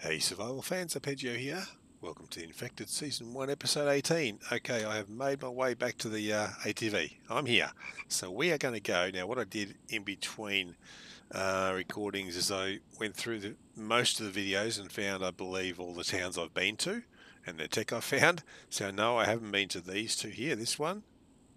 Hey survival fans, Arpeggio here. Welcome to Infected Season 1 Episode 18. Okay, I have made my way back to the uh, ATV. I'm here. So we are going to go. Now what I did in between uh, recordings is I went through the, most of the videos and found I believe all the towns I've been to and the tech I found. So no, I haven't been to these two here, this one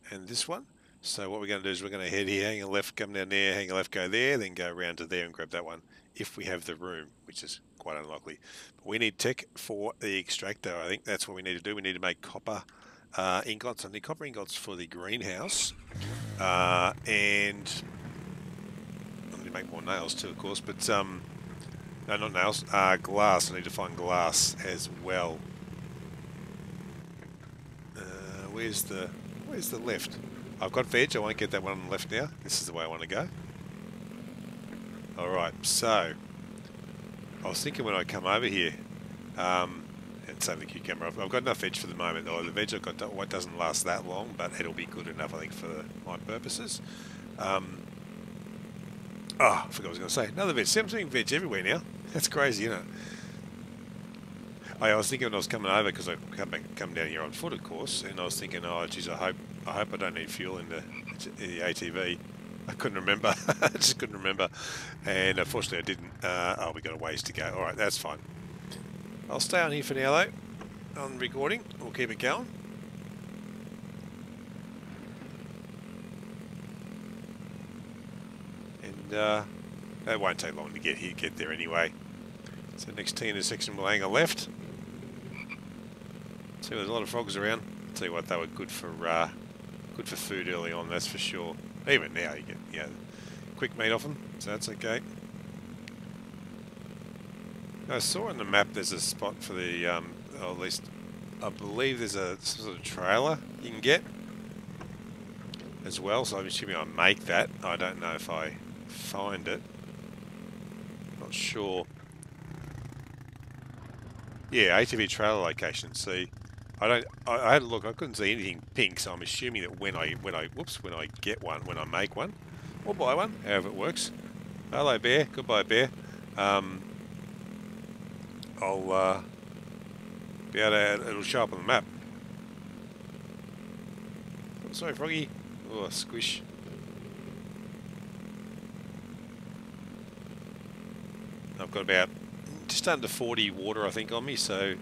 and this one. So what we're going to do is we're going to head here, hang a left, come down there, hang a left, go there, then go around to there and grab that one if we have the room, which is quite unlikely. But we need tech for the extractor. I think that's what we need to do. We need to make copper uh, ingots. I need copper ingots for the greenhouse. Uh, and I need to make more nails too, of course. But, um, no, not nails. Uh, glass. I need to find glass as well. Uh, where's the, where's the left? I've got veg. I won't get that one on the left now. This is the way I want to go. Alright, so I was thinking when I come over here um, and save the cucumber, I've, I've, got enough veg for the moment. Or the veg I've got what doesn't last that long, but it'll be good enough, I think, for my purposes. Um, oh, I forgot what I was going to say. Another veg. See, I'm seeing veg everywhere now. That's crazy, isn't it? I was thinking when I was coming over because I come back, come down here on foot, of course, and I was thinking, oh, geez, I hope I hope I don't need fuel in the, in the ATV. I couldn't remember. I just couldn't remember. And unfortunately I didn't. Uh, oh, we got a ways to go. Alright, that's fine. I'll stay on here for now though. On recording. We'll keep it going. And uh, it won't take long to get here, get there anyway. So next T intersection we'll hang a left. See, there's a lot of frogs around. Tell you what, they were good for uh, good for food early on, that's for sure. Even now you get know, quick meat off them, so that's okay. I saw on the map there's a spot for the, um, or at least I believe there's a sort of trailer you can get as well, so I'm assuming I make that. I don't know if I find it. Not sure. Yeah, ATV trailer location. See, I don't. I, I, had a look. I couldn't see anything pink, so I'm assuming that when I when I whoops when I get one, when I make one, or buy one, however it works. Hello, bear. Goodbye, bear. Um, I'll uh, be able to. It'll show up on the map. Oh, sorry, froggy. Oh, squish. I've got about just under 40 water, I think, on me, so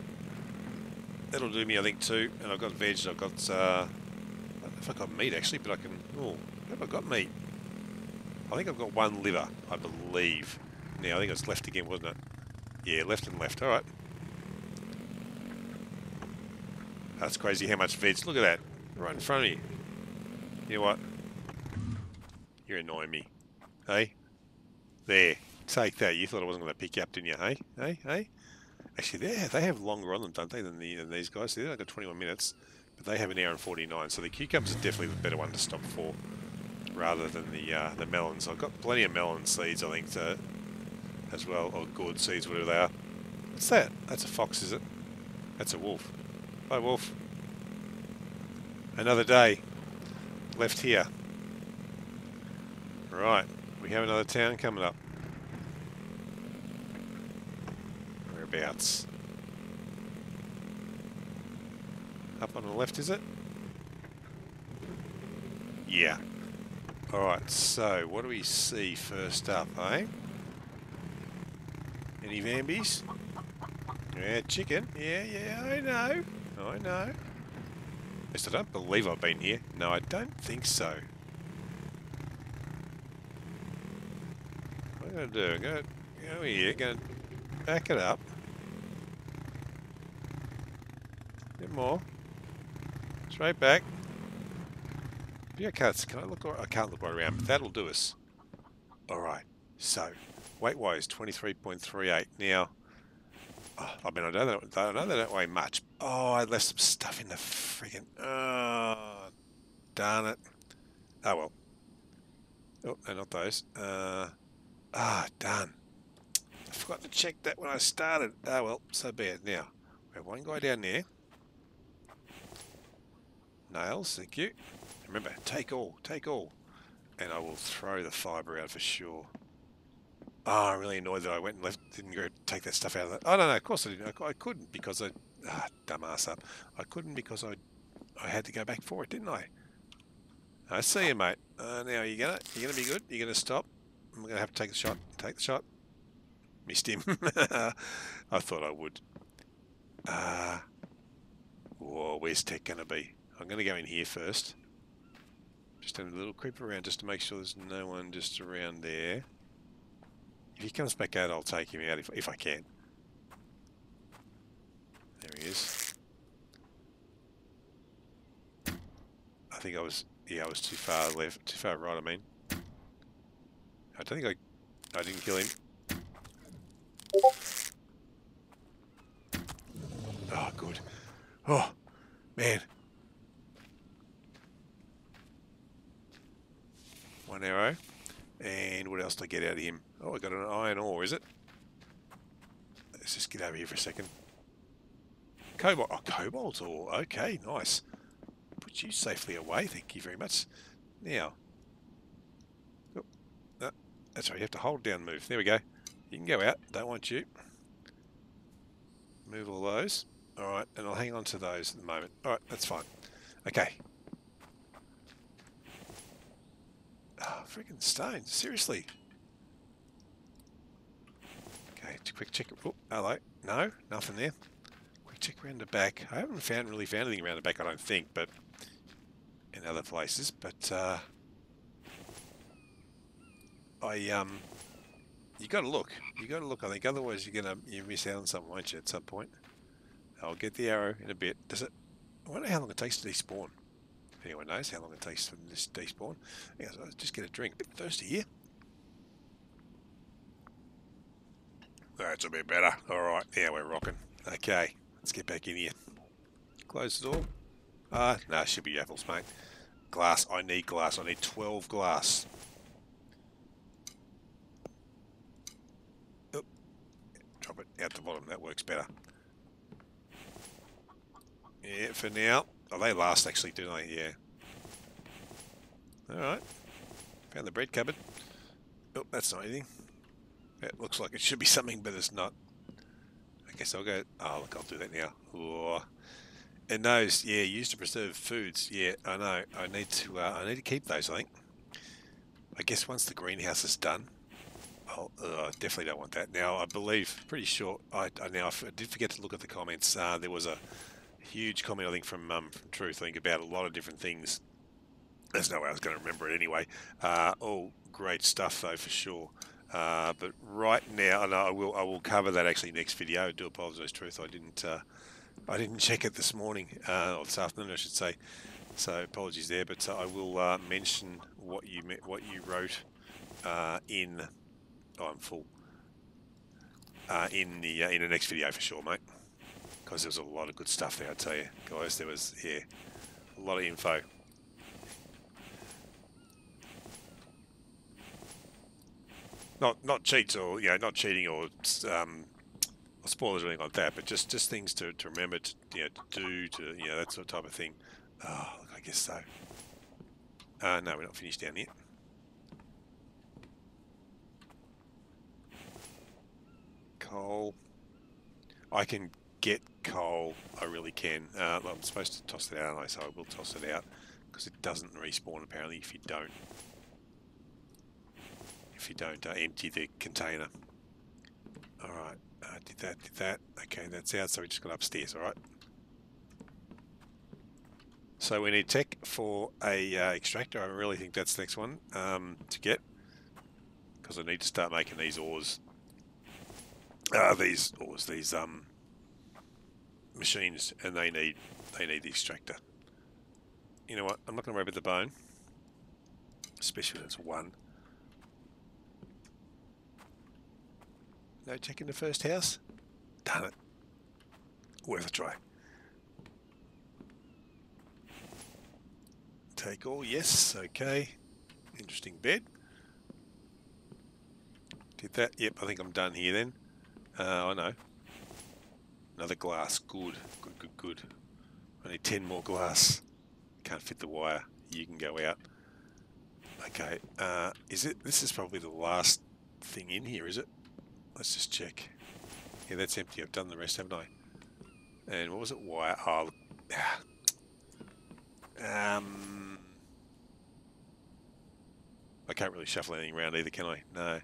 that'll do me, I think, too. And I've got veg. I've got, uh, I don't know if I've got meat, actually, but I can, oh, have I got meat? I think I've got one liver, I believe. Now, I think it's left again, wasn't it? Yeah, left and left. All right. That's crazy how much veg. Look at that. Right in front of you. You know what? You're annoying me. Hey? There. Take that. You thought I wasn't going to pick you up, didn't you? Hey? Hey? Hey? Actually, they have, they have longer on them, don't they, than, the, than these guys? They've got 21 minutes, but they have an hour and 49. So the cucumbers are definitely the better one to stop for, rather than the uh, the melons. I've got plenty of melon seeds, I think, to, as well, or gourd seeds, whatever they are. What's that? That's a fox, is it? That's a wolf. Hi, wolf. Another day left here. Right, we have another town coming up. Whereabouts. Up on the left, is it? Yeah. Alright, so what do we see first up, eh? Any Vambies? Yeah, chicken. Yeah, yeah, I know. I know. Yes, I don't believe I've been here. No, I don't think so. What am I going to do? I'm going to go here, going to back it up. More. Straight back. Yeah, can't, can I look? I can't look right around, but that'll do us. All right. So, weight-wise, 23.38. Now, oh, I mean, I know, that, I know they don't weigh much. Oh, I left some stuff in the friggin'... Oh, darn it. Oh, well. Oh, no, not those. Uh, ah, done. I forgot to check that when I started. Oh, well, so be it. Now, we have one guy down there. Nails, thank you. Remember, take all, take all. And I will throw the fibre out for sure. Oh, I'm really annoyed that I went and left, didn't go take that stuff out of that. Oh, no, no, of course I didn't. I, I couldn't because I, ah, dumbass up. I couldn't because I, I had to go back for it, didn't I? I see you, mate. Uh, now, you gonna, you gonna be good? You gonna stop? I'm gonna have to take the shot. Take the shot. Missed him. I thought I would. Uh, whoa, where's Tech gonna be? I'm gonna go in here first. Just have a little creep around just to make sure there's no one just around there. If he comes back out, I'll take him out if, if I can. There he is. I think I was, yeah, I was too far left, too far right, I mean. I don't think I, I didn't kill him. Oh, good. Oh, man. One arrow. And what else did I get out of him? Oh, I got an iron ore, is it? Let's just get over here for a second. Cobalt. Oh, cobalt ore. Okay, nice. Put you safely away. Thank you very much. Now. Oh, that's right. You have to hold down move. There we go. You can go out. Don't want you. Move all those. Alright, and I'll hang on to those at the moment. Alright, that's fine. Okay, Oh, freaking stones. Seriously. Okay, to quick check. Oh, hello. No, nothing there. Quick check around the back. I haven't found really found anything around the back, I don't think, but in other places. But uh, I um, you got to look. You got to look. I think otherwise you're gonna you miss out on something, won't you? At some point. I'll get the arrow in a bit. Does it? I wonder how long it takes to despawn. If anyone knows how long it takes for this despawn. So just get a drink. A bit thirsty here. That's a bit better. Alright, yeah, we're rocking. Okay, let's get back in here. Close the door. Ah, uh, no, should be apples, mate. Glass, I need glass. I need 12 glass. Oh, drop it out the bottom. That works better. Yeah, for now. Oh, they last actually, do they? Yeah. Alright. Found the bread cupboard. Oh, that's not anything. It looks like it should be something, but it's not. I guess I'll go... Oh, look, I'll do that now. Oh. And those, yeah, used to preserve foods. Yeah, I know. I need to. Uh, I need to keep those. I think. I guess once the greenhouse is done, I'll uh, definitely don't want that. Now, I believe, pretty sure. I, I now I did forget to look at the comments. Uh, there was a huge comment, I think, from, um, from Truth, I think, about a lot of different things. There's no way I was going to remember it anyway. Uh, all great stuff, though, for sure. Uh, but right now, and I will, I will cover that actually next video. I do apologise, Truth. I didn't, uh, I didn't check it this morning, uh, or this afternoon, I should say. So apologies there, but I will uh, mention what you what you wrote uh, in. Oh, I'm full. in the in the next video for sure, mate because there was a lot of good stuff there, I tell you, guys. There was, yeah, a lot of info. Not not cheats or, you know, not cheating or, um, spoilers or anything like that, but just, just things to, to remember to, you know, to do, to, you know, that sort of type of thing. Oh, I guess so. Uh, no, we're not finished down yet. Coal. I can get coal, I really can. Uh, I'm supposed to toss it out, anyway, so I will toss it out because it doesn't respawn apparently if you don't. If you don't uh, empty the container. Alright, uh, did that, did that. Okay, that's out, so we just got upstairs, alright? So we need tech for a uh, extractor. I really think that's the next one um, to get because I need to start making these ores. Uh, these ores, these um, machines and they need they need the extractor. You know what? I'm not going to worry about the bone, especially when it's one. No check in the first house. Done it. Worth a try. Take all. Yes. Okay. Interesting bed. Did that? Yep. I think I'm done here then. Uh, I know. Another glass. Good. Good, good, good. I need 10 more glass. Can't fit the wire. You can go out. Okay. Uh, is it? This is probably the last thing in here, is it? Let's just check. Yeah, that's empty. I've done the rest, haven't I? And what was it? Wire. Oh, um, I can't really shuffle anything around either, can I? No.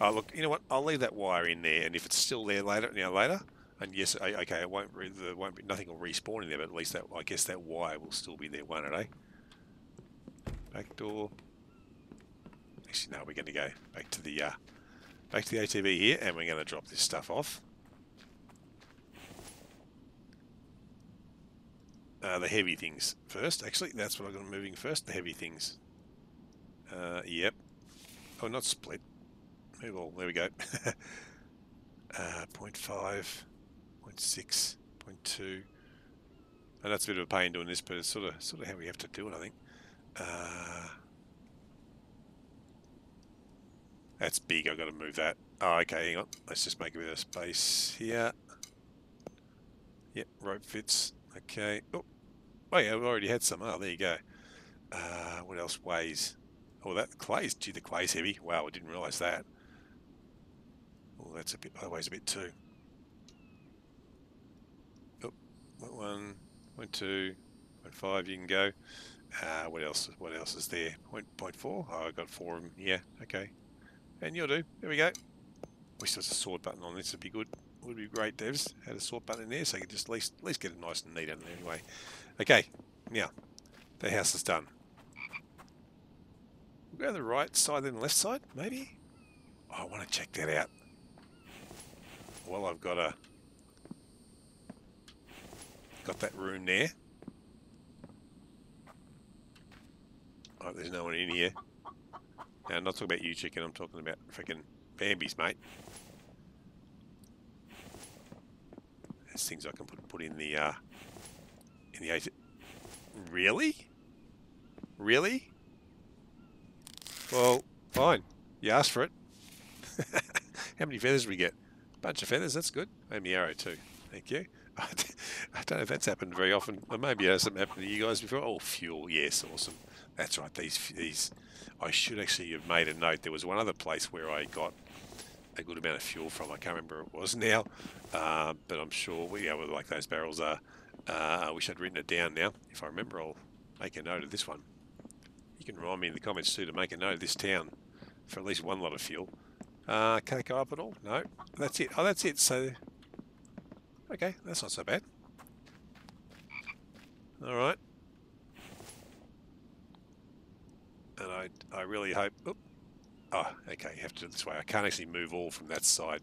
Oh, look, you know what? I'll leave that wire in there, and if it's still there later, you know, later, and yes, okay, it won't, there won't be, nothing will respawn in there, but at least that, I guess that wire will still be there, won't it, eh? Back door. Actually, no, we're going to go back to the, uh, back to the ATV here, and we're going to drop this stuff off. Uh, the heavy things first. Actually, that's what I've got moving first. The heavy things. Uh, yep. Oh, not split. Move all. There we go. uh, 0.5, 0 0.6, 0.2. And that's a bit of a pain doing this, but it's sort of sort of how we have to do it, I think. Uh, that's big. I've got to move that. Oh, okay. Hang on. Let's just make a bit of space here. Yep, rope fits. Okay. Oh, oh yeah, we already had some. Oh, there you go. Uh, what else weighs? Oh, that clay's, gee, the clay's heavy. Wow, I didn't realise that. Oh, that's a bit, that weighs a bit too. Oh, one, point two, point five, you can go. Uh, what else, what else is there? Point, point four? Oh, I got four of them. Yeah, okay. And you'll do. There we go. Wish there was a sword button on this, would be good would be great, devs. Had a sort button in there so you could just at least, at least get it nice and neat under there anyway. Okay, now, the house is done. We'll go to the right side then the left side, maybe? Oh, I want to check that out. Well, I've got a... Got that room there. Oh, there's no one in here. Now, I'm not talking about you, chicken. I'm talking about freaking Vambies, mate. There's things I can put put in the uh, in the. Really? Really? Well, fine. You asked for it. How many feathers we get? A bunch of feathers. That's good. And the arrow too. Thank you. I don't know if that's happened very often. Or maybe it hasn't happened to you guys before. Oh, fuel. Yes, awesome. That's right. These these. I should actually have made a note. There was one other place where I got a good amount of fuel from. I can't remember it was now, uh, but I'm sure we know like those barrels are. Uh, I wish I'd written it down now. If I remember, I'll make a note of this one. You can remind me in the comments too to make a note of this town for at least one lot of fuel. Uh, can it go up at all? No. That's it. Oh, that's it. So, okay, that's not so bad. All right. And I, I really hope. Oops, Oh, okay, you have to do it this way. I can't actually move all from that side.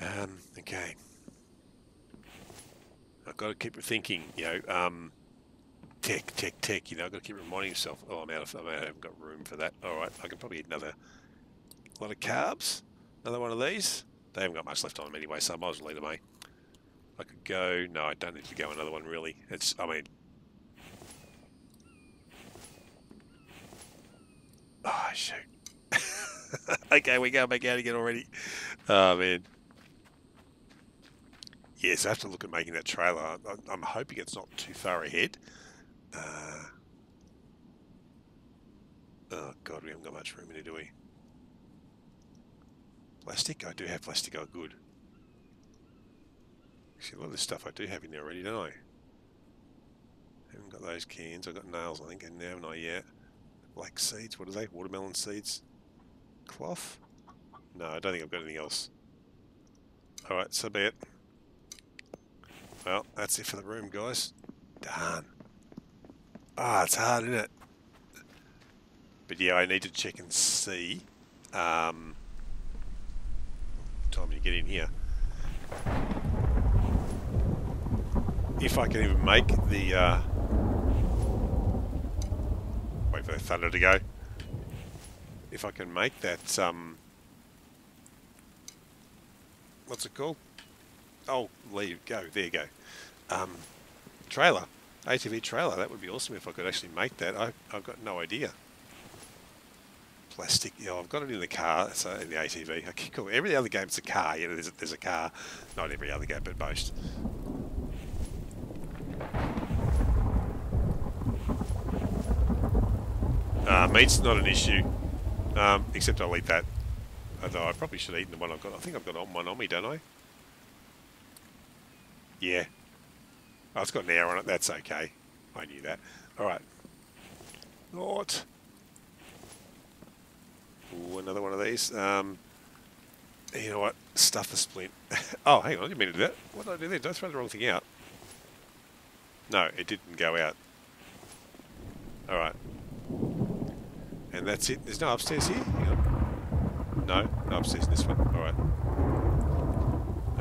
Um, okay. I've got to keep thinking, you know, um, tech, tech, tech, you know, I've got to keep reminding myself, oh, I'm out of, I'm out, I haven't got room for that. All right, I can probably eat another a lot of carbs. Another one of these. They haven't got much left on them anyway, so I might as well eat them, eh? I could go, no, I don't need to go another one, really. It's, I mean, Oh, shoot. okay, we go back out again already. Oh, man. Yes, I have to look at making that trailer. I'm hoping it's not too far ahead. Uh, oh, God, we haven't got much room in here, do we? Plastic? I do have plastic. Oh, good. See, a lot of this stuff I do have in there already, don't I? Haven't got those cans. I've got nails, I think, and not I yet. Black seeds, what are they? Watermelon seeds? Cloth? No, I don't think I've got anything else. Alright, so be it. Well, that's it for the room, guys. Done. Ah, it's hard, isn't it? But yeah, I need to check and see. Um, time to get in here. If I can even make the uh, for the Thunder to go. If I can make that, um, what's it called? Oh, leave, go, there you go. Um, trailer, ATV trailer, that would be awesome if I could actually make that. I, I've got no idea. Plastic, yeah, I've got it in the car, so in the ATV. Okay, cool. Every other game's a car, you know, there's a, there's a car. Not every other game, but most. Uh, meat's not an issue. Um, except I'll eat that. Although I probably should have eaten the one I've got. I think I've got one on me, don't I? Yeah. Oh, it's got an hour on it. That's okay. I knew that. All right. What? Ooh, another one of these. Um, you know what? Stuff a splint. oh, hang on. I didn't mean to do that. What did I do there? Did I throw the wrong thing out? No, it didn't go out. All right. And that's it. There's no upstairs here? No, no upstairs in this one. All right.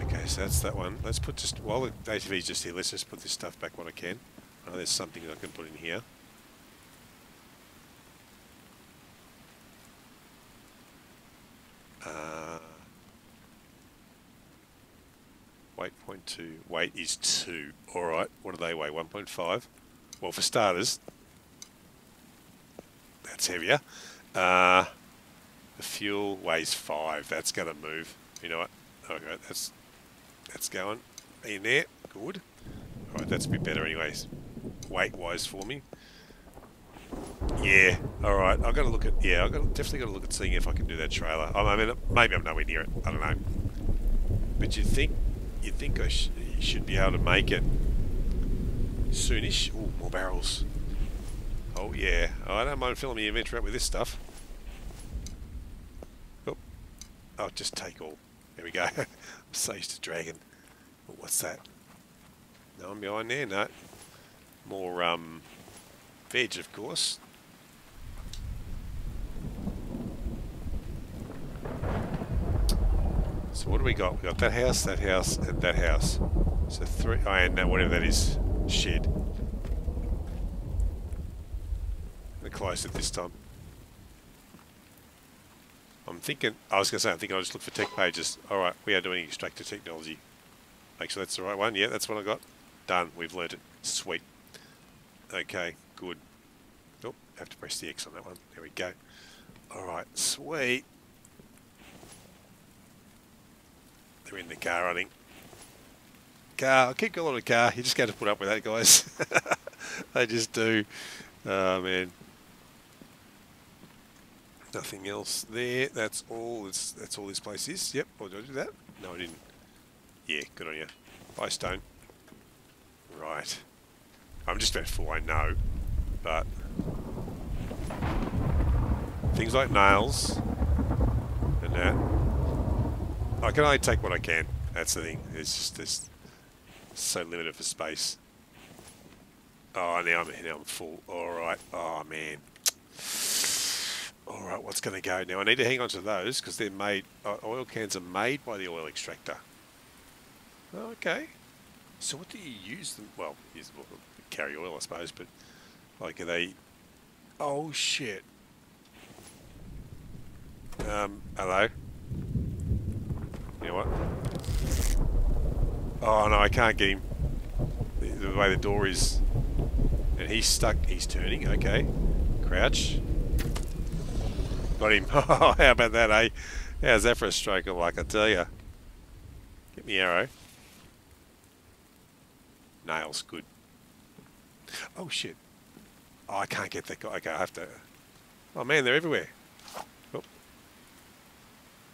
Okay, so that's that one. Let's put just, while the ATV's just here, let's just put this stuff back what I can. Oh, there's something I can put in here. Uh, weight. Weight is two. All right. What do they weigh? 1.5. Well, for starters, that's heavier. Uh, the fuel weighs five. That's going to move. You know what? Okay, that's that's going in there. Good. All right, that's a bit better, anyways. Weight-wise for me. Yeah. All right. I've got to look at. Yeah, I've got definitely got to look at seeing if I can do that trailer. I mean, maybe I'm nowhere near it. I don't know. But you think you think I sh should be able to make it soonish? Oh, more barrels. Oh yeah. Oh, I don't mind filling the inventory up with this stuff. Oh, I'll just take all. There we go. Used to dragon. Oh, what's that? No, I'm behind there. No. More um, veg, of course. So what do we got? We got that house, that house, and that house. So three, and that, whatever that is, shed. They're close at this time. I'm thinking, I was going to say, I'm thinking I'll just look for tech pages. Alright, we are doing extractor technology. Make sure that's the right one. Yeah, that's what I got. Done. We've learnt it. Sweet. Okay, good. Oh, have to press the X on that one. There we go. Alright, sweet. They're in the car, I think. Car, I keep calling it a car. You just got to put up with that, guys. they just do. Oh, man. Nothing else there. That's all. This, that's all this place is. Yep. Oh, did I do that? No, I didn't. Yeah, good on you. Bye, stone. Right. I'm just about full, I know. But... Things like nails and that. I can only take what I can. That's the thing. It's just this so limited for space. Oh, now I'm now I'm full. All right. Oh man. All right. What's going to go now? I need to hang on to those because they're made. Uh, oil cans are made by the oil extractor. Okay. So what do you use them? Well, use well, carry oil, I suppose. But like, are they? Oh shit. Um. Hello. You know what? Oh no, I can't get him. The, the way the door is. And he's stuck. He's turning. Okay. Crouch. Got him. Oh, how about that, eh? How's that for a stroke of luck, I tell you. Get me arrow. Nails, good. Oh, shit. Oh, I can't get that guy. Okay, I have to... Oh, man, they're everywhere.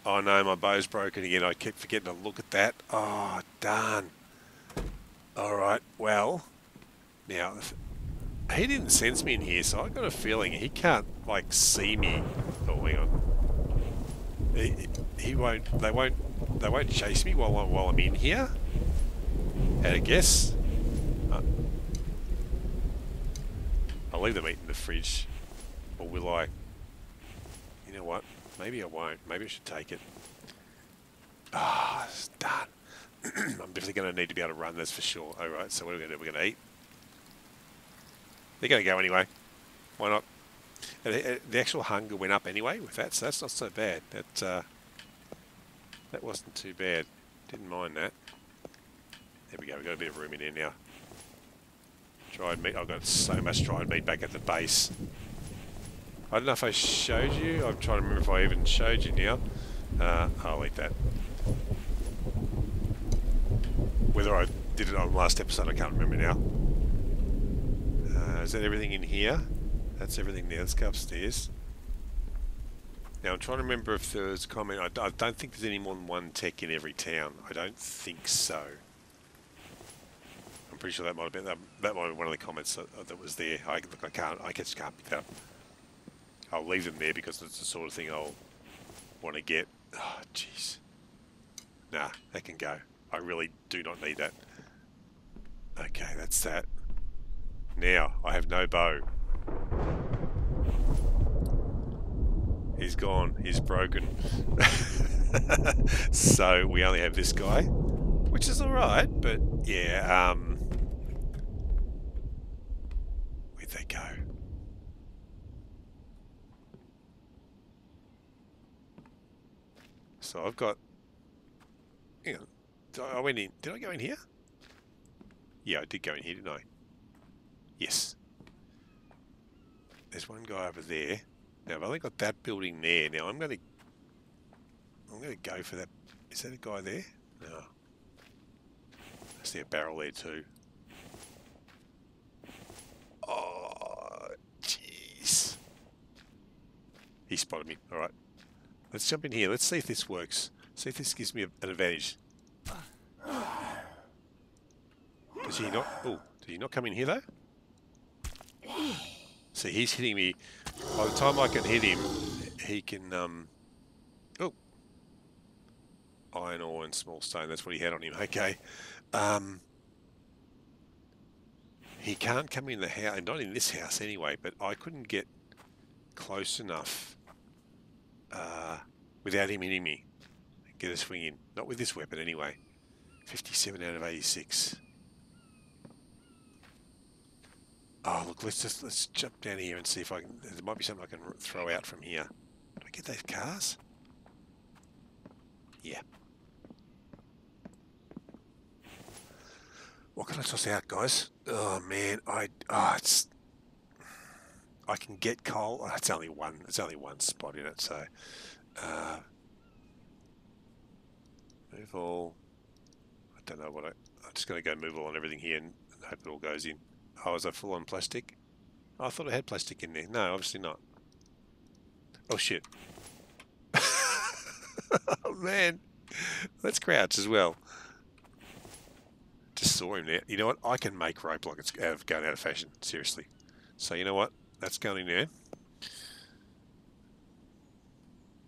Oh. no, my bow's broken again. I keep forgetting to look at that. Oh, darn. All right, well... Now, he didn't sense me in here, so I've got a feeling he can't, like, see me. Oh, hang on. He, he won't... They won't... They won't chase me while, while I'm in here? Had a guess? Uh, I'll leave the meat in the fridge. Or will I? You know what? Maybe I won't. Maybe I should take it. Ah, oh. I'm definitely going to need to be able to run this for sure. Alright, so what are we going to do? We're going to eat. They're going to go anyway. Why not? The actual hunger went up anyway with that, so that's not so bad. That, uh, that wasn't too bad. Didn't mind that. There we go, we've got a bit of room in here now. Dried meat. I've got so much dried meat back at the base. I don't know if I showed you. I'm trying to remember if I even showed you now. Uh, I'll eat that. Whether I did it on last episode, I can't remember now. Uh, is that everything in here? That's everything there. Let's go upstairs. Now I'm trying to remember if there was a comment. I, I don't think there's any more than one tech in every town. I don't think so. I'm pretty sure that might have been that, that might have been one of the comments that, that was there. I look, I can't, I just can't pick that up. I'll leave them there because it's the sort of thing I'll want to get. Oh, jeez. Nah, that can go. I really do not need that. Okay, that's that. Now, I have no bow. He's gone. He's broken. so we only have this guy, which is alright, but yeah, um... Where'd they go? So I've got... Hang on. I went in. Did I go in here? Yeah, I did go in here, didn't I? Yes. There's one guy over there. Now I've only got that building there. Now I'm gonna I'm gonna go for that is that a guy there? No. I see a barrel there too. Oh jeez. He spotted me. Alright. Let's jump in here. Let's see if this works. See if this gives me an advantage. Does he not? Oh, did he not come in here though? See, he's hitting me. By the time I can hit him, he can. Um, oh, iron ore and small stone. That's what he had on him. Okay. Um, he can't come in the house, not in this house anyway. But I couldn't get close enough uh, without him hitting me. Get a swing in. Not with this weapon anyway. 57 out of 86. Oh, look, let's just, let's jump down here and see if I can, there might be something I can throw out from here. Do I get those cars? Yeah. What can I toss out, guys? Oh, man, I, oh, it's, I can get coal. It's only one, it's only one spot in it, so, uh, move all. I don't know what I, I'm just going to go move all on everything here and hope it all goes in. Oh, is that full on plastic? Oh, I thought it had plastic in there. No, obviously not. Oh, shit. oh, man. Let's crouch as well. Just saw him there. You know what? I can make rope like it's out of, going out of fashion. Seriously. So, you know what? That's going in there.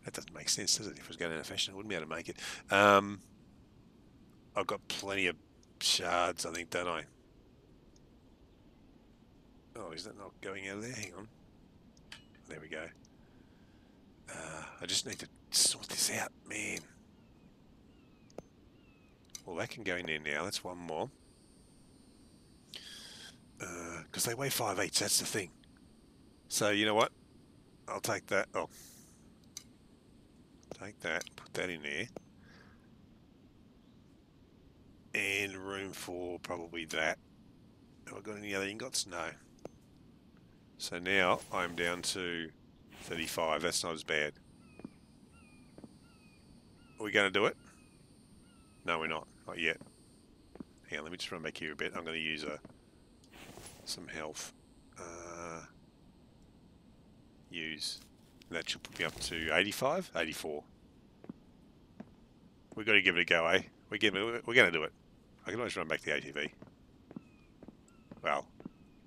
That doesn't make sense, does it? If it was going out of fashion, I wouldn't be able to make it. Um, I've got plenty of shards, I think, don't I? Oh, is that not going out of there? Hang on. There we go. Uh, I just need to sort this out, man. Well, that can go in there now. That's one more. Because uh, they weigh 5 eighths, that's the thing. So, you know what? I'll take that. Oh. Take that, put that in there. And room for probably that. Have I got any other ingots? No. So now I'm down to 35. That's not as bad. Are we going to do it? No, we're not. Not yet. Hang on, let me just run back here a bit. I'm going to use a, some health. Uh, use. That should put me up to 85? 84. We've got to give it a go, eh? We're, we're going to do it. I can always run back the ATV. Well,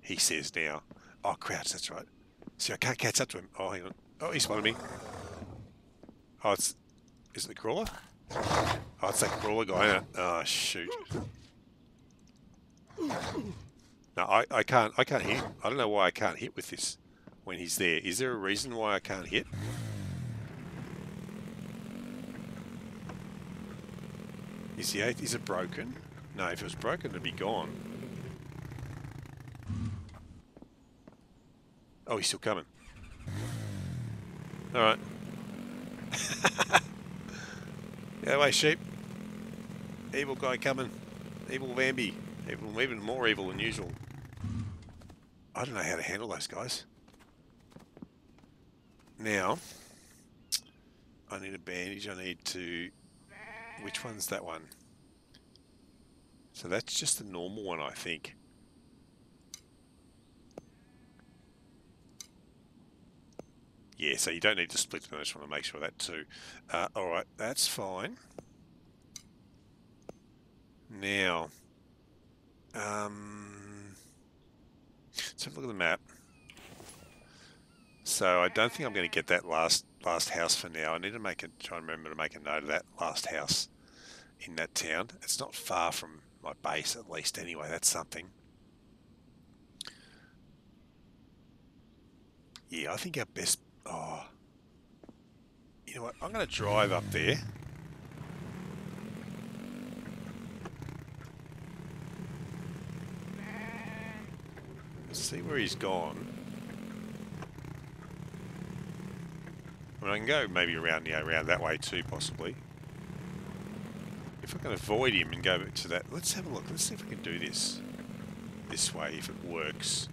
he says now. Oh, crouch, that's right. See, I can't catch up to him. Oh, hang on. Oh, he spotted me. Oh, it's... Is it the crawler? Oh, it's that crawler guy. Oh, shoot. No, I, I can't I can't hit. I don't know why I can't hit with this when he's there. Is there a reason why I can't hit? Is the eighth, is it broken? No, if it was broken it'd be gone. Oh, he's still coming. Alright. Get away, sheep. Evil guy coming. Evil Vambie. Evil, even more evil than usual. I don't know how to handle those guys. Now, I need a bandage. I need to... Which one's that one? So that's just the normal one, I think. Yeah, so you don't need to split them. I just want to make sure that too. Uh, all right, that's fine. Now, um, let's have a look at the map. So I don't think I'm going to get that last last house for now. I need to make a try and remember to make a note of that last house in that town. It's not far from my base, at least. Anyway, that's something. Yeah, I think our best. Oh, you know what? I'm going to drive up there. see where he's gone. I, mean, I can go maybe around, know, around that way too, possibly. If I can avoid him and go to that, let's have a look. Let's see if we can do this this way, if it works.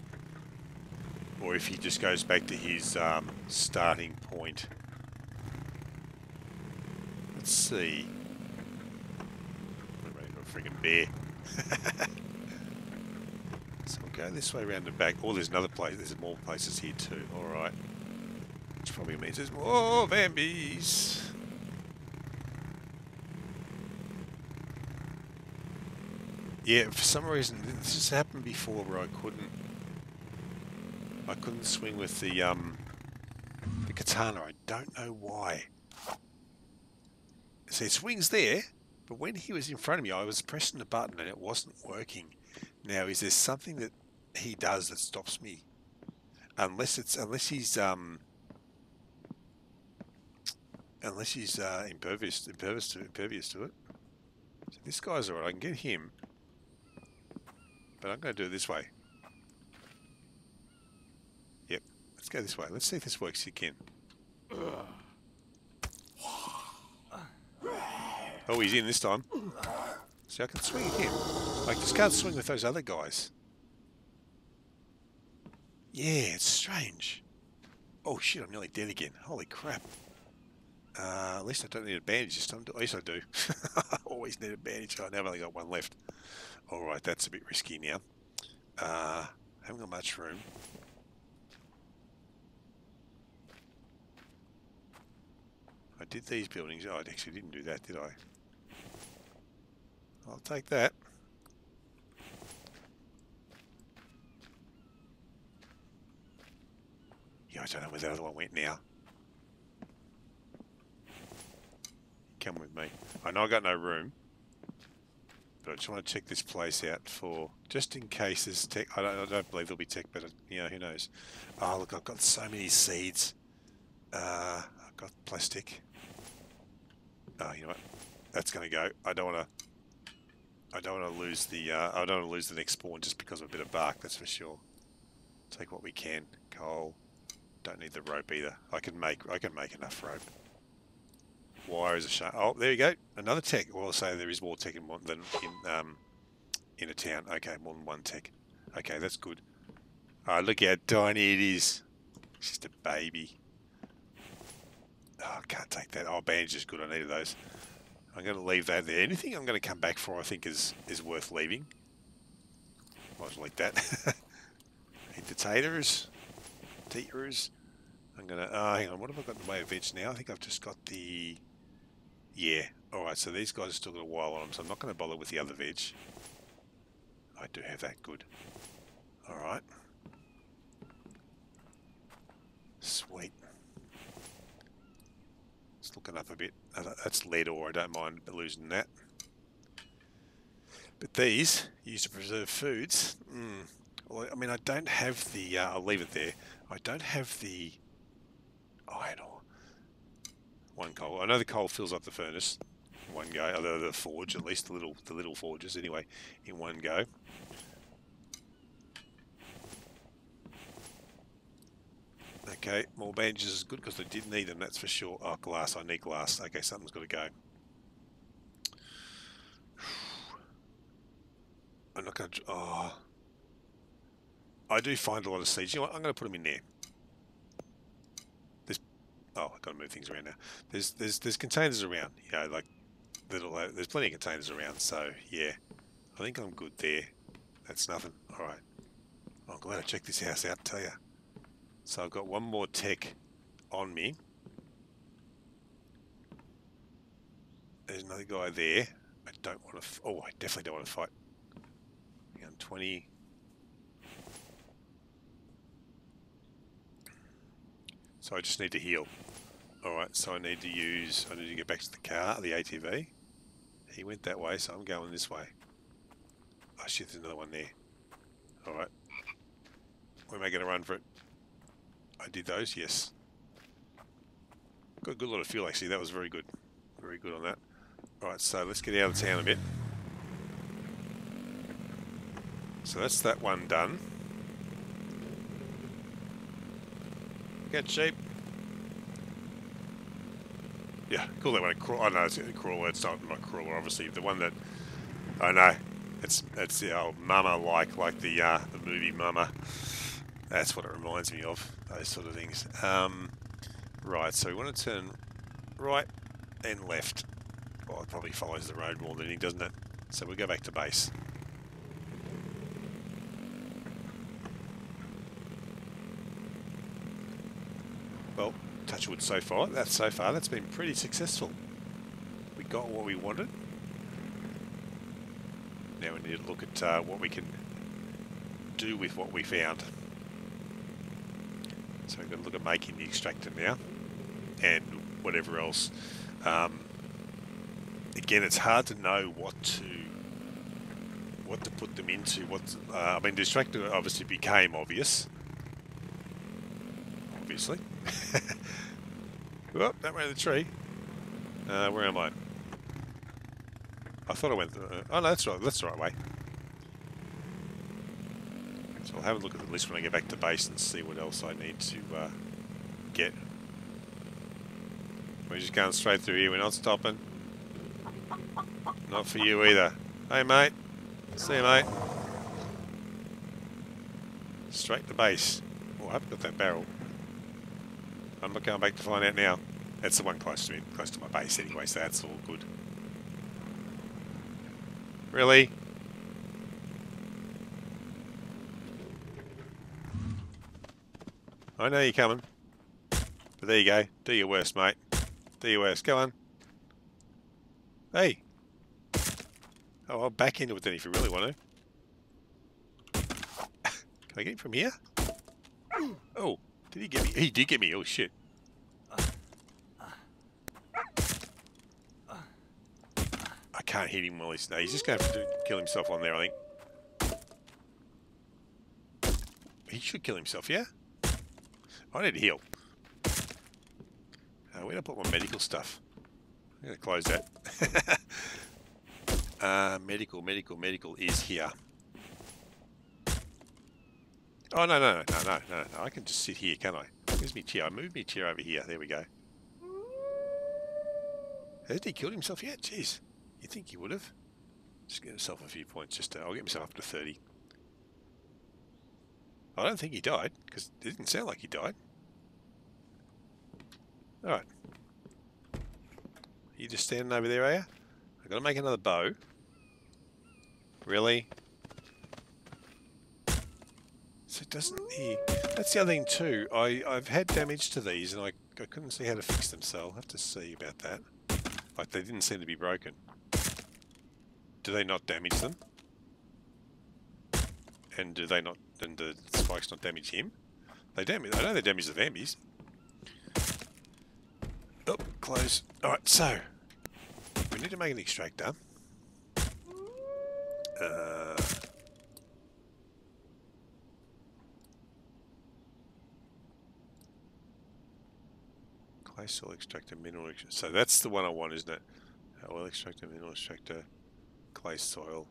Or if he just goes back to his um, starting point. Let's see. I'm ready for a friggin' bear. so we'll go this way around the back. Oh, there's another place. There's more places here too. Alright. Which probably means there's more Vambies. Yeah, for some reason, this has happened before where I couldn't... I couldn't swing with the, um, the katana. I don't know why. See, it swings there, but when he was in front of me, I was pressing the button and it wasn't working. Now, is there something that he does that stops me? Unless it's, unless he's, um, unless he's, uh, impervious, impervious to, impervious to it. So this guy's alright, I can get him. But I'm going to do it this way. Yep, let's go this way. Let's see if this works again. Oh, he's in this time. See, I can swing him. I just can't swing with those other guys. Yeah, it's strange. Oh shit, I'm nearly dead again. Holy crap. Uh, at least I don't need a bandage this time. At least I do. Always need a bandage. Oh, I've only got one left. Alright, that's a bit risky now. Uh, haven't got much room. I did these buildings. Oh, I actually didn't do that, did I? I'll take that. Yeah, I don't know where the other one went now. Come with me. I know I got no room. But I just want to check this place out for, just in case there's tech. I don't, I don't believe there'll be tech, but, you know, who knows. Oh, look, I've got so many seeds. Uh, I've got plastic. Oh, you know what? That's going to go. I don't want to... I don't want to lose the uh, I don't want to lose the next spawn just because of a bit of bark. That's for sure. Take what we can. Coal. Don't need the rope either. I can make I can make enough rope. Wire is a shame. Oh, there you go. Another tech. Well, I'll say there is more tech in one than in um, in a town. Okay, more than one tech. Okay, that's good. Oh, look how tiny it is. It's just a baby. Oh, I can't take that. Oh, bandage is good. I needed those. I'm going to leave that there. Anything I'm going to come back for, I think, is is worth leaving. I was like that. Eat potatoes. Taters. I'm going to... Oh, hang on. What have I got in the way of veg now? I think I've just got the... Yeah. Alright, so these guys have still got a while on them, so I'm not going to bother with the other veg. I do have that good. Alright. Sweet. It's looking up a bit. Uh, that's lead ore, I don't mind losing that. But these, used to preserve foods, mm, well, I mean, I don't have the, uh, I'll leave it there. I don't have the iron ore one coal. I know the coal fills up the furnace one go, although the forge, at least the little the little forges anyway, in one go. Okay, more bandages is good because I did need them, that's for sure. Oh, glass, I need glass. Okay, something's got to go. I'm not going to... Oh. I do find a lot of seeds. You know what? I'm going to put them in there. Oh, I've got to move things around now. There's there's there's containers around. You know, like little. Uh, there's plenty of containers around. So yeah, I think I'm good there. That's nothing. All right. I'm glad I checked this house out. Tell you. So I've got one more tech on me. There's another guy there. I don't want to... oh, I definitely don't want to fight. I'm 20... So I just need to heal. Alright, so I need to use... I need to get back to the car, the ATV. He went that way, so I'm going this way. Oh shit, there's another one there. Alright. I going to run for it? I did those, yes. Got a good lot of fuel actually, that was very good. Very good on that. Alright, so let's get out of town a bit. So that's that one done. Get sheep. Yeah, call that one a crawl. I know it's a crawler. It's not my crawler, obviously. The one that I know. It's it's the old Mama like like the uh, the movie Mama. That's what it reminds me of. Those sort of things. Um, right. So we want to turn right and left. Well, it probably follows the road more than anything, doesn't it? So we go back to base. Well, so far. That's so far. That's been pretty successful. We got what we wanted. Now we need to look at uh, what we can do with what we found. So we've got to look at making the extractor now and whatever else. Um, again, it's hard to know what to what to put them into. What uh, I mean, the extractor obviously became obvious. Obviously. oh, that ran the tree. Uh, where am I? I thought I went. Uh, oh no, that's right. That's the right way. So I'll have a look at the list when I get back to base and see what else I need to uh, get. We're just going straight through here. We're not stopping. Not for you either. Hey, mate. See you, mate. Straight to base. Oh, I've got that barrel. I'm not going back to find out now. That's the one close to me, close to my base anyway, so that's all good. Really? I know you're coming. But there you go. Do your worst, mate. Do your worst. Go on. Hey. Oh, I'll back into it then if you really want to. Can I get him from here? Oh, did he get me? He did get me. Oh, shit. I can't hit him while he's... No, he's just going to have to kill himself on there, I think. He should kill himself, yeah? I need to heal. Uh, where did I put my medical stuff? I'm going to close that. uh, medical, medical, medical is here. Oh, no, no, no, no, no, no, no. I can just sit here, can I? Where's my chair? I moved my chair over here. There we go. Hasn't he killed himself yet? Jeez. You think he would have? Just get himself a few points. Just to, I'll get myself up to 30. I don't think he died, because it didn't sound like he died. Alright. You just standing over there, are you? I've got to make another bow. Really? So doesn't he... That's the other thing too. I, I've had damage to these and I, I couldn't see how to fix them, so I'll have to see about that. Like, they didn't seem to be broken. Do they not damage them? And do they not... And the spikes not damage him? They damage... I know they damage the Vambies. Oh, close. Alright, so... We need to make an extractor. Uh... Soil extractor, mineral extractor. So that's the one I want, isn't it? Oil extractor, mineral extractor, clay soil,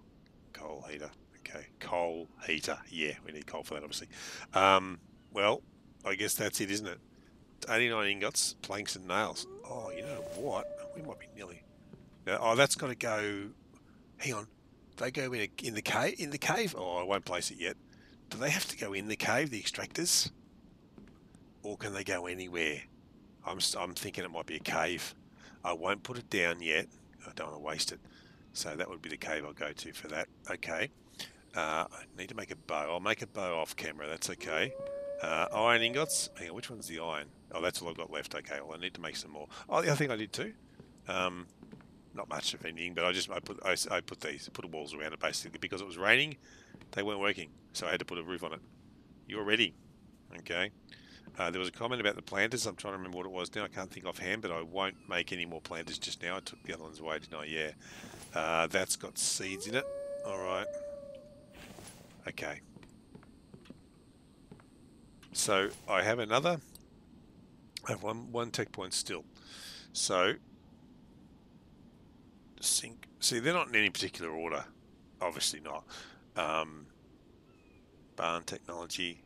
coal heater. Okay, coal heater. Yeah, we need coal for that, obviously. Um, well, I guess that's it, isn't it? 89 ingots, planks and nails. Oh, you know what? We might be nearly... Oh, that's got to go... Hang on. They go in, a, in the cave? In the cave? Oh, I won't place it yet. Do they have to go in the cave, the extractors? Or can they go anywhere? I'm, I'm thinking it might be a cave. I won't put it down yet. I don't want to waste it. So that would be the cave I'll go to for that. Okay. Uh, I need to make a bow. I'll make a bow off camera. That's okay. Uh, iron ingots. Hang on, which one's the iron? Oh, that's all I've got left. Okay, well, I need to make some more. Oh, the other thing I did too. Um, not much of anything, but I just I put I, I put these put walls around it basically because it was raining. They weren't working, so I had to put a roof on it. You're ready, okay? Uh, there was a comment about the planters. I'm trying to remember what it was now. I can't think offhand, but I won't make any more planters just now. I took the other ones away, didn't I? Yeah. Uh, that's got seeds in it. All right. Okay. So I have another. I have one one tech point still. So sync. See, they're not in any particular order. Obviously not. Um, barn technology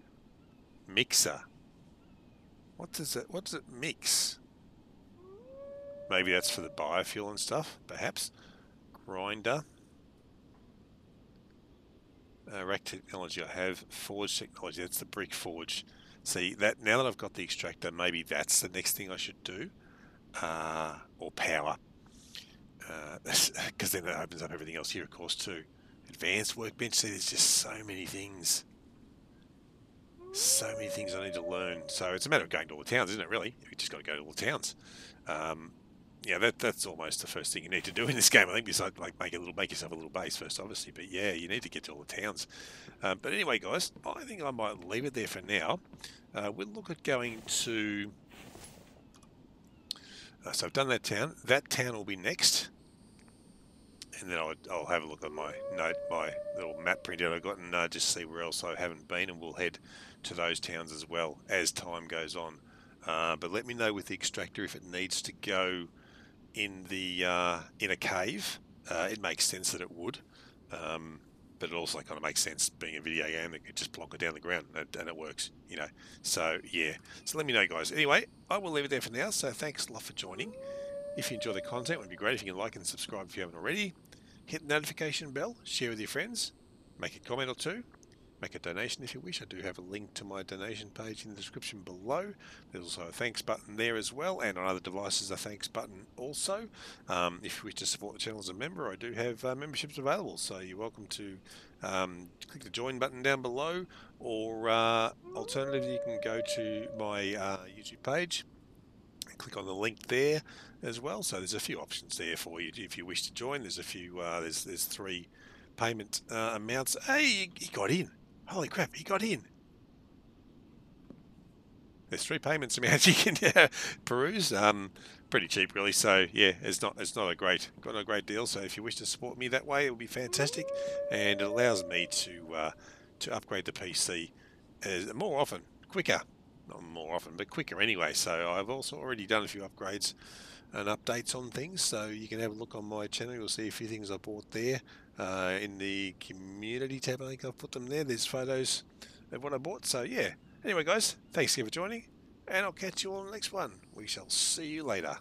mixer. What does it? What does it mix? Maybe that's for the biofuel and stuff. Perhaps grinder. Uh, rack technology. I have forge technology. That's the brick forge. See that now that I've got the extractor, maybe that's the next thing I should do, uh, or power, because uh, then it opens up everything else here, of course, too. Advanced workbench. See, there's just so many things. So many things I need to learn. So it's a matter of going to all the towns, isn't it? Really, you just got to go to all the towns. Um, yeah, that that's almost the first thing you need to do in this game. I think besides like make a little, make yourself a little base first, obviously. But yeah, you need to get to all the towns. Um, but anyway, guys, I think I might leave it there for now. Uh, we'll look at going to. Uh, so I've done that town. That town will be next, and then I'll, I'll have a look at my note, my little map printout I've got, and uh, just see where else I haven't been, and we'll head to those towns as well as time goes on. Uh, but let me know with the extractor if it needs to go in the uh, in a cave, uh, it makes sense that it would. Um, but it also kind of makes sense being a video game that could just plonk it down the ground and, and, it works, you know. So yeah. So let me know, guys. Anyway, I will leave it there for now. So thanks a lot for joining. If you enjoy the content, it would be great if you can like and subscribe if you haven't already. Hit the notification bell, share with your friends, make a comment or two, make a donation if you wish. I do have a link to my donation page in the description below. There's also a thanks button there as well, and on other devices a thanks button also. Um, if you wish to support the channel as a member, I do have uh, memberships available, so you're welcome to um, click the join button down below, or uh, alternatively you can go to my uh, YouTube page and click on the link there as well. So there's a few options there for you if you wish to join. There's a few. Uh, there's there's three payment uh, amounts. Hey, he got in. Holy crap, he got in. There's three payments amounts you can uh, peruse. Um, pretty cheap, really. So yeah, it's not it's not a great got a great deal. So if you wish to support me that way, it will be fantastic, and it allows me to uh, to upgrade the PC as, more often, quicker. Not more often, but quicker anyway. So I've also already done a few upgrades and updates on things. So you can have a look on my channel. You'll see a few things I bought there. Uh, in the community tab, I think I've put them there. There's photos of what I bought. So yeah. Anyway, guys, thanks again for joining, and I'll catch you all on the next one. We shall see you later.